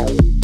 Bye.